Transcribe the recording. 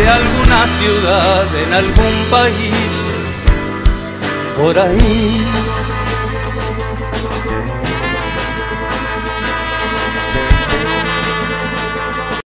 de alguna ciudad, en algún país, por ahí